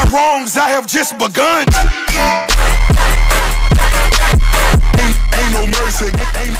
My wrongs, I have just begun. Ain't, ain't no mercy. Ain't,